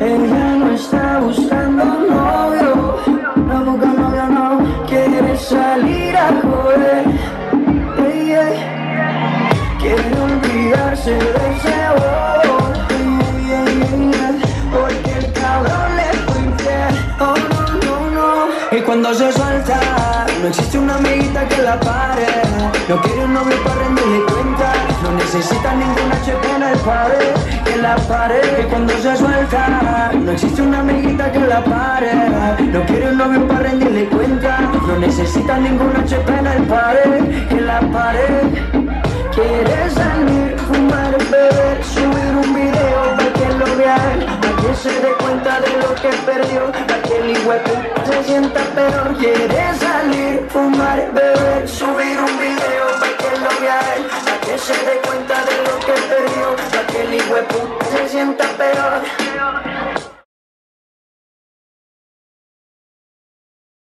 Ella no está buscando novio, no busca novio, no quiere salir a joder. Yeah. Quiere olvidarse de ese bobo, yeah. porque el cabrón le fue. Oh no, no. Y cuando se suelta, no existe una amiguita que la pare. No quiere un novio para rendirle cuenta. No necesita ninguna HP en el que la pare. Se suelta, no existe una amiguita que la pare. No quiere un novio para rendirle cuenta. No necesita ninguna HP en el pared, que la pare. Quiere salir, fumar, beber, subir un video para que lo vean, para que se dé cuenta de lo que perdió, para que el hueco se sienta peor. Quiere salir, fumar, beber, subir un video para que lo vean, para que se dé cuenta de lo que se sienta peor.